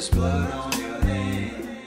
There's blood on your hands.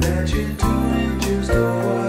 that you're doing just what.